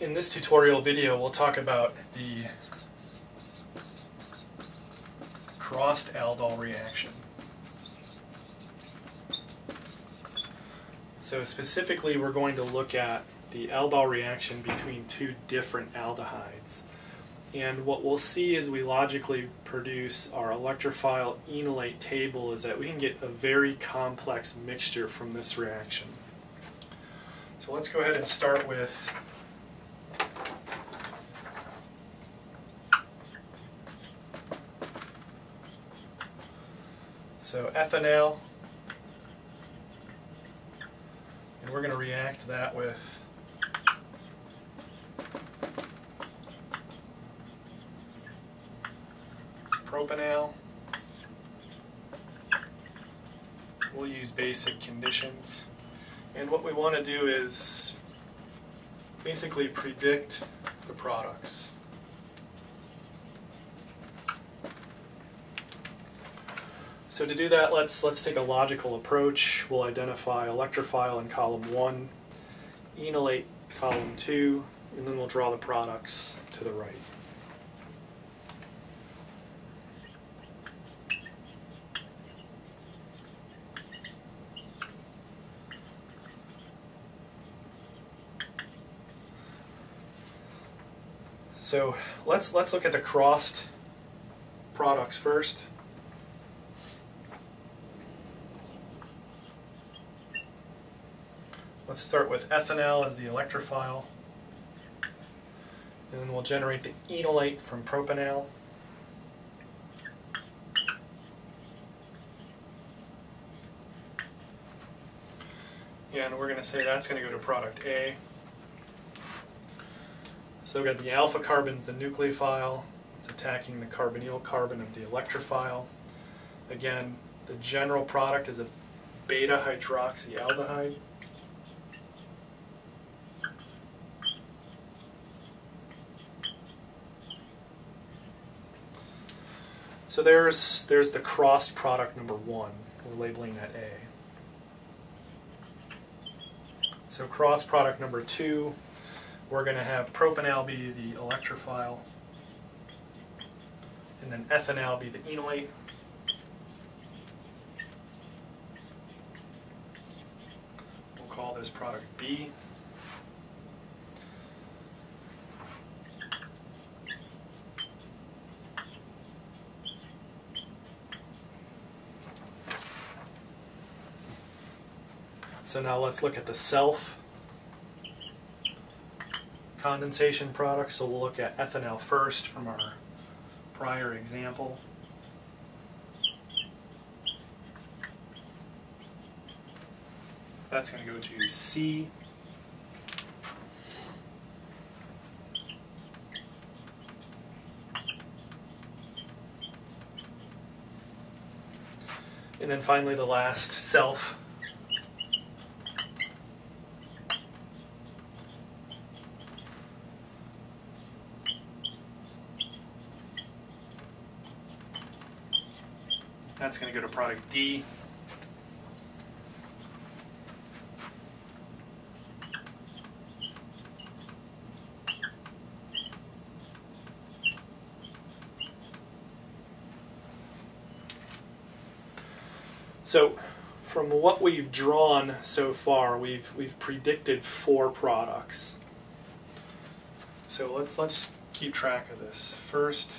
in this tutorial video we'll talk about the crossed aldol reaction. So specifically we're going to look at the aldol reaction between two different aldehydes. And what we'll see as we logically produce our electrophile enolate table is that we can get a very complex mixture from this reaction. So let's go ahead and start with so ethanal and we're going to react that with propanal. We'll use basic conditions. And what we want to do is basically predict the products. So to do that, let's let's take a logical approach. We'll identify electrophile in column 1, enolate column 2, and then we'll draw the products to the right. So let's let's look at the crossed products first. Let's start with ethanal as the electrophile. And then we'll generate the enolate from propanal. And we're going to say that's going to go to product A. So we've got the alpha carbon's the nucleophile. It's attacking the carbonyl carbon of the electrophile. Again, the general product is a beta hydroxyaldehyde. So there's there's the cross product number one. We're labeling that A. So cross product number two we're going to have propanal be the electrophile, and then ethanal be the enolate. We'll call this product B. So now let's look at the self condensation products. So we'll look at ethanal first from our prior example. That's going to go to C. And then finally the last, self, That's going to go to product D. So from what we've drawn so far, we've we've predicted four products. So let's let's keep track of this. First,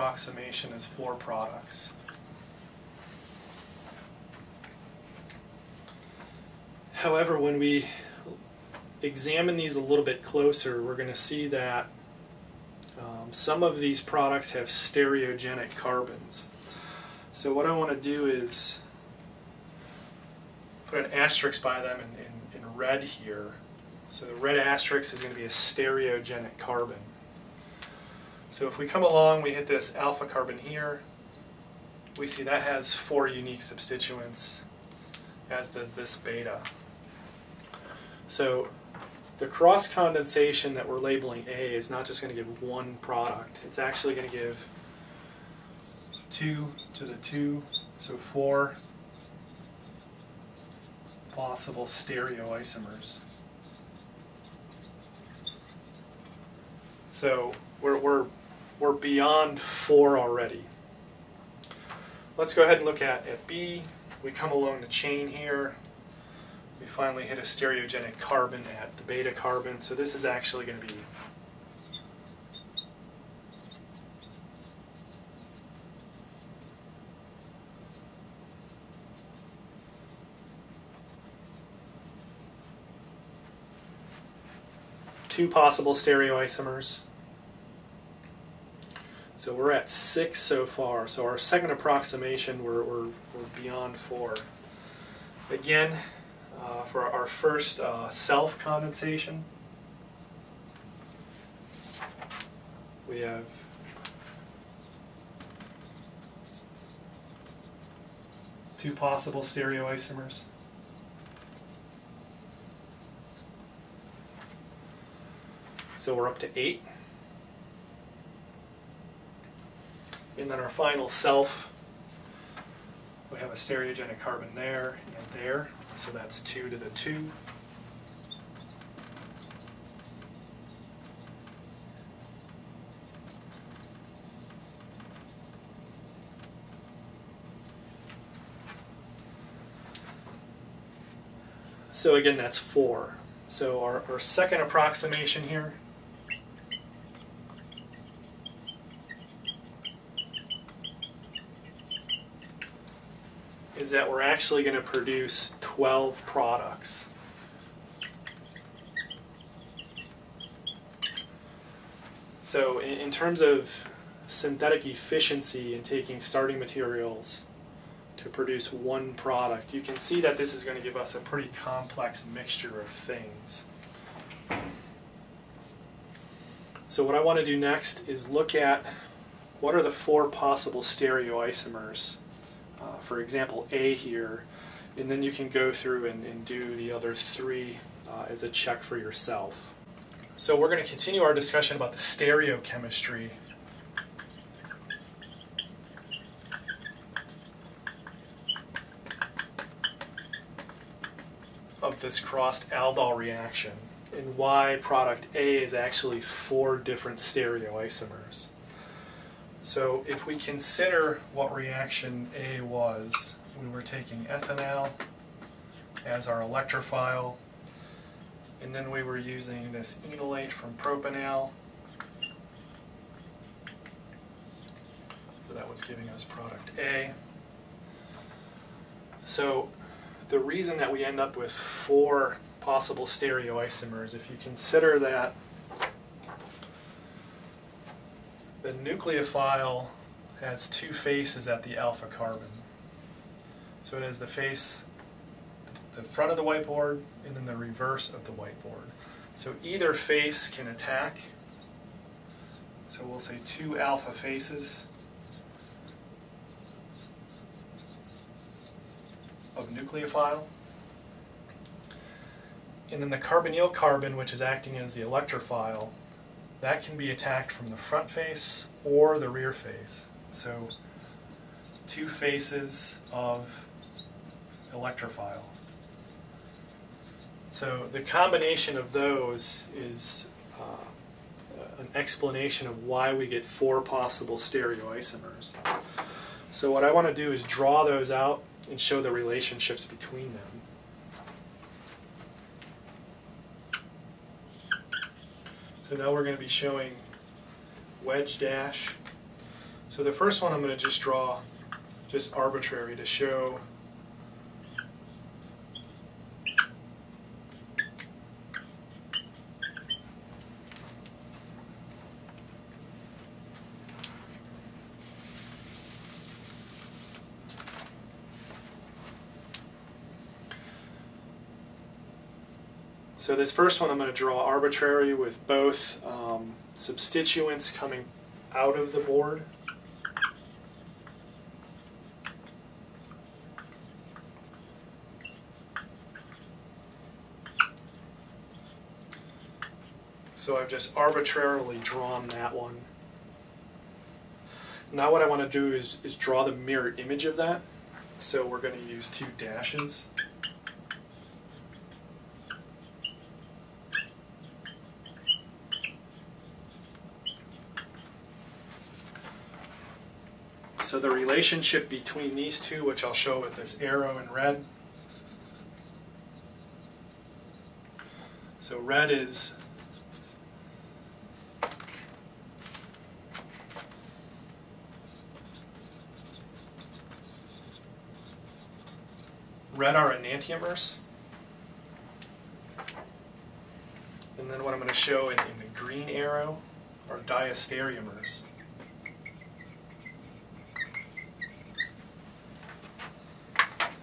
approximation is four products. However, when we examine these a little bit closer, we're going to see that um, some of these products have stereogenic carbons. So what I want to do is put an asterisk by them in, in, in red here. So the red asterisk is going to be a stereogenic carbon. So if we come along, we hit this alpha carbon here, we see that has four unique substituents, as does this beta. So the cross condensation that we're labeling A is not just going to give one product, it's actually going to give 2 to the 2, so 4 possible stereoisomers. So we're, we're, we're beyond four already. Let's go ahead and look at, at B. We come along the chain here. We finally hit a stereogenic carbon at the beta carbon. So this is actually going to be two possible stereoisomers. So we're at six so far. So our second approximation, we're, we're, we're beyond four. Again, uh, for our first uh, self-condensation, we have two possible stereoisomers. So we're up to eight. And then our final self, we have a stereogenic carbon there and there. So that's two to the two. So again, that's four. So our, our second approximation here that we're actually going to produce 12 products. So in, in terms of synthetic efficiency in taking starting materials to produce one product, you can see that this is going to give us a pretty complex mixture of things. So what I want to do next is look at what are the four possible stereoisomers uh, for example, A here, and then you can go through and, and do the other three uh, as a check for yourself. So we're going to continue our discussion about the stereochemistry of this crossed aldol reaction and why product A is actually four different stereoisomers. So if we consider what reaction A was, we were taking ethanal as our electrophile, and then we were using this enolate from propanal. So that was giving us product A. So the reason that we end up with four possible stereoisomers, if you consider that the nucleophile has two faces at the alpha carbon. So it has the face, the front of the whiteboard, and then the reverse of the whiteboard. So either face can attack. So we'll say two alpha faces of nucleophile. And then the carbonyl carbon, which is acting as the electrophile, that can be attacked from the front face or the rear face. So two faces of electrophile. So the combination of those is uh, an explanation of why we get four possible stereoisomers. So what I want to do is draw those out and show the relationships between them. So now we're going to be showing wedge dash. So the first one I'm going to just draw just arbitrary to show So this first one I'm going to draw arbitrary with both um, substituents coming out of the board. So I've just arbitrarily drawn that one. Now what I want to do is, is draw the mirror image of that. So we're going to use two dashes. So the relationship between these two, which I'll show with this arrow in red. So red is red are enantiomers. And then what I'm going to show in, in the green arrow are diastereomers.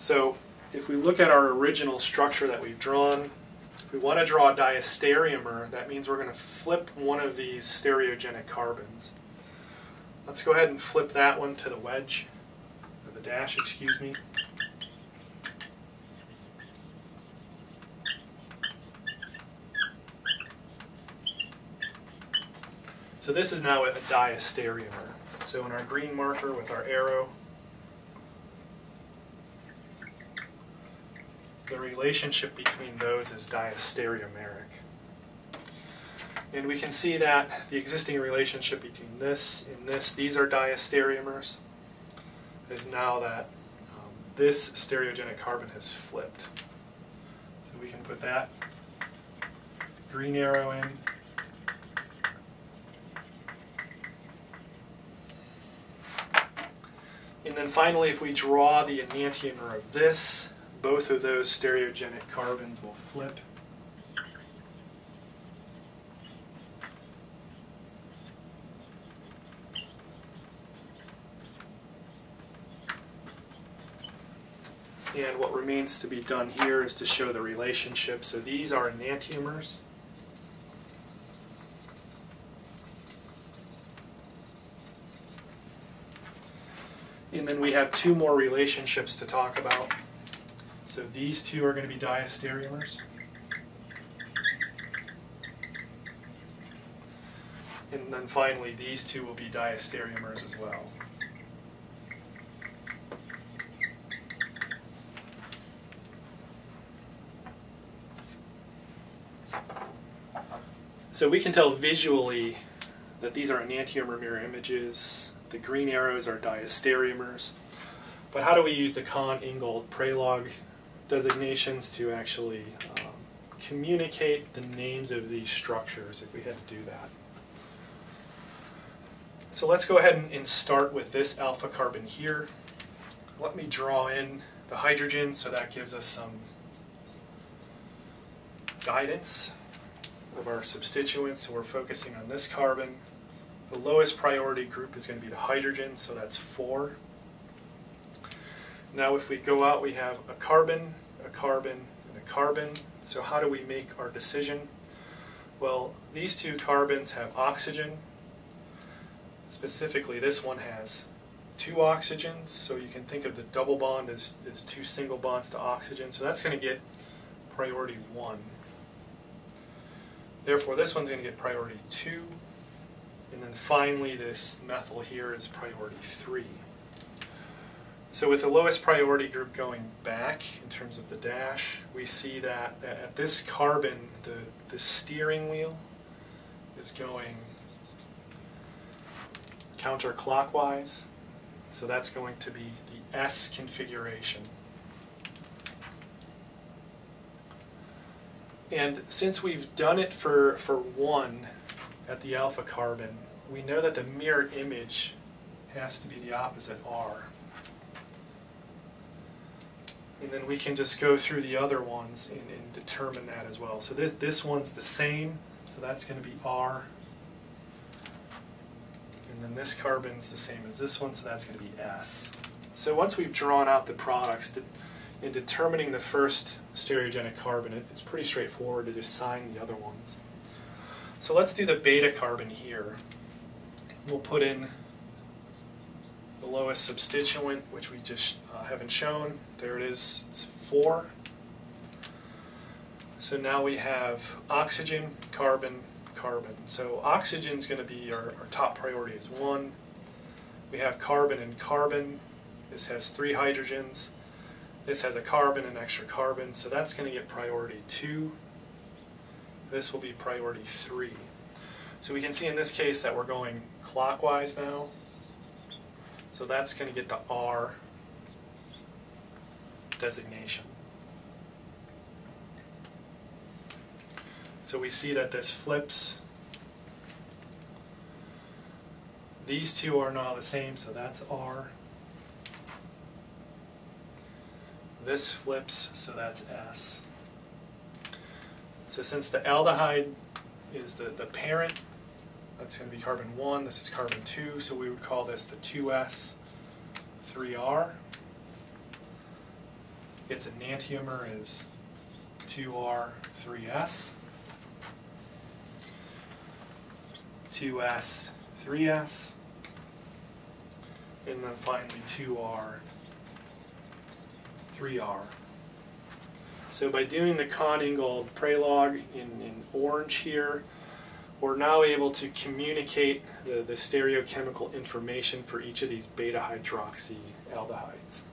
So if we look at our original structure that we've drawn, if we want to draw a diastereomer, that means we're going to flip one of these stereogenic carbons. Let's go ahead and flip that one to the wedge, or the dash, excuse me. So this is now a diastereomer. So in our green marker with our arrow, the relationship between those is diastereomeric. And we can see that the existing relationship between this and this, these are diastereomers, is now that um, this stereogenic carbon has flipped. So we can put that green arrow in. And then finally, if we draw the enantiomer of this, both of those stereogenic carbons will flip. And what remains to be done here is to show the relationship. So these are enantiomers. And then we have two more relationships to talk about. So these two are going to be diastereomers. And then finally, these two will be diastereomers as well. So we can tell visually that these are enantiomer mirror images. The green arrows are diastereomers. But how do we use the Cahn, Ingold, Prelog designations to actually um, communicate the names of these structures if we had to do that? So let's go ahead and, start with this alpha carbon here. Let me draw in the hydrogen so that gives us some guidance of our substituents. So we're focusing on this carbon. The lowest priority group is going to be the hydrogen, so that's 4. Now if we go out, we have a carbon, a carbon, and a carbon. So how do we make our decision? Well, these two carbons have oxygen. Specifically, this one has two oxygens, so you can think of the double bond as, as two single bonds to oxygen. So that's going to get priority 1. Therefore, this one's going to get priority 2. And then finally, this methyl here is priority 3. So with the lowest priority group going back in terms of the dash, we see that at this carbon, the, the steering wheel is going counterclockwise. So that's going to be the S configuration. And since we've done it for, for one at the alpha carbon, we know that the mirror image has to be the opposite R. And then we can just go through the other ones and, and determine that as well. So this, this one's the same, so that's going to be R. And then this carbon's the same as this one, so that's going to be S. So once we've drawn out the products, in determining the first stereogenic carbon, it, it's pretty straightforward to just sign the other ones. So let's do the beta carbon here. We'll put in the lowest substituent, which we just uh, haven't shown. There it is, it's 4. So now we have oxygen, carbon, carbon. So oxygen is going to be our, our top priority is 1. We have carbon and carbon. This has three hydrogens. This has a carbon and extra carbon, so that's going to get priority 2. This will be priority 3. So we can see in this case that we're going clockwise now. So that's going to get the R designation. So we see that this flips. These two are not the same, so that's R. This flips, so that's S. So since the aldehyde is the, the parent, that's going to be carbon 1, this is carbon 2, so we would call this the 2S 3R. Its enantiomer is 2R 3S. 2S 3S. And then finally 2R 3R. So by doing the Cahn-Ingold Prelog in, in orange here, we're now able to communicate the, the stereochemical information for each of these beta hydroxy aldehydes.